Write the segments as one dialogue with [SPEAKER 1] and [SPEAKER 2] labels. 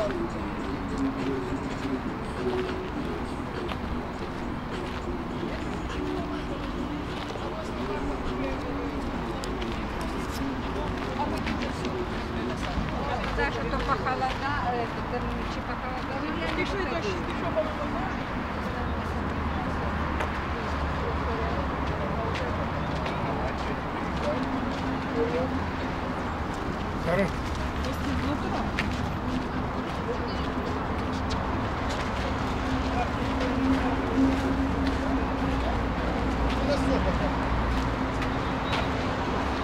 [SPEAKER 1] Хорошо.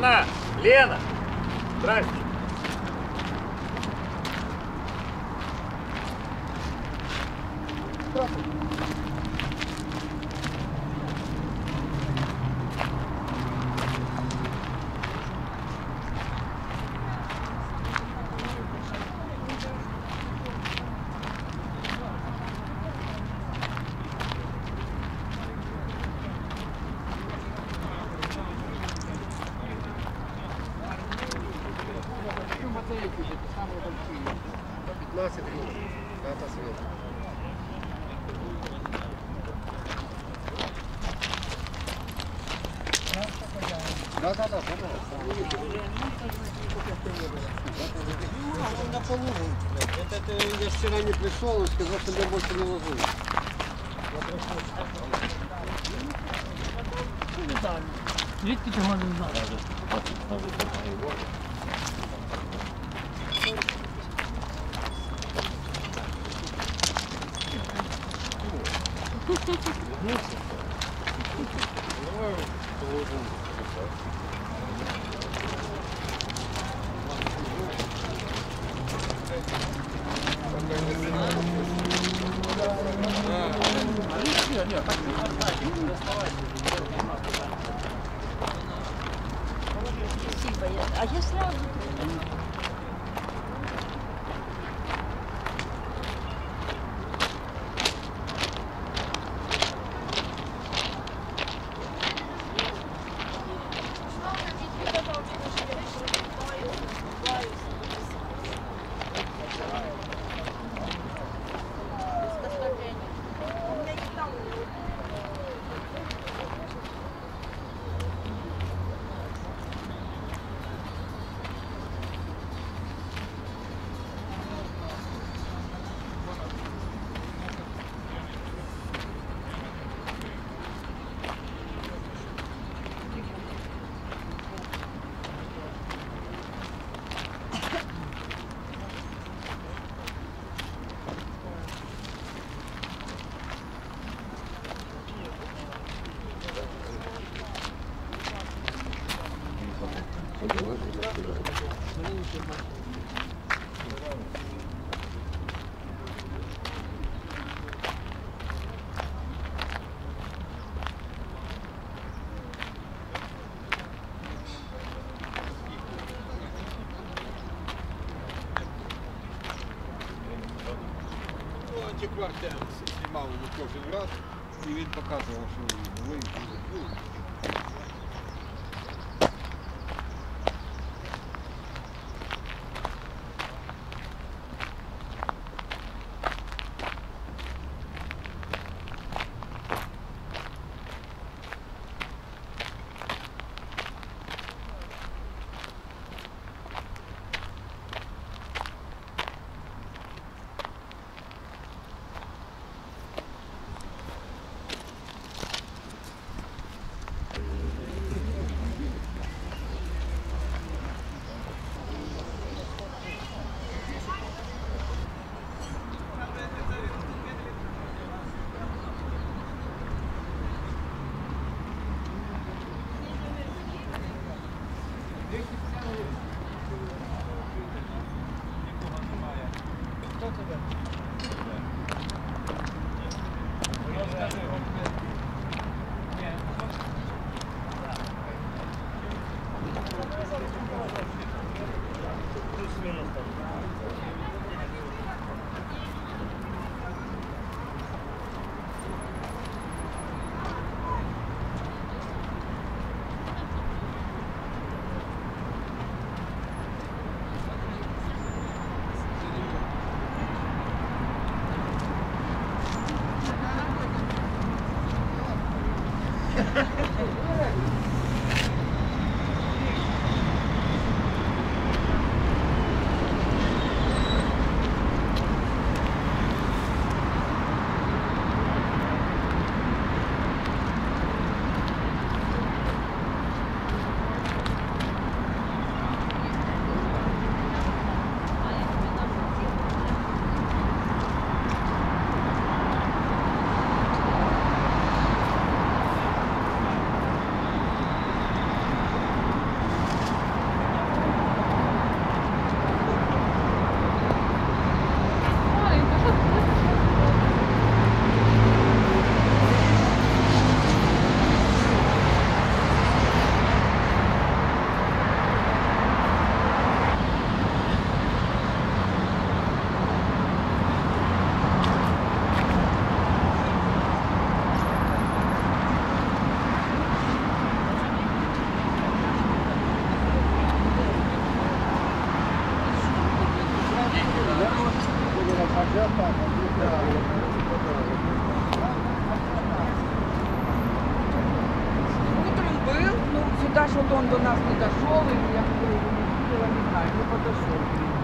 [SPEAKER 1] е, то там чи похолода. Пішли дощ,
[SPEAKER 2] Лена! Лена! Здрасте!
[SPEAKER 3] На полу. Это, это я вчера не пришел, он сказал, что я больше не ложу.
[SPEAKER 4] Звідки цього не знаю?
[SPEAKER 1] Спасибо. А я сразу.
[SPEAKER 3] антиквар знімав його кожен раз, і він показував, що ви Thank you.
[SPEAKER 1] Утром был, ну сюда что-то он до нас не дошел, и я говорю, не видела, не знаю, не подошел.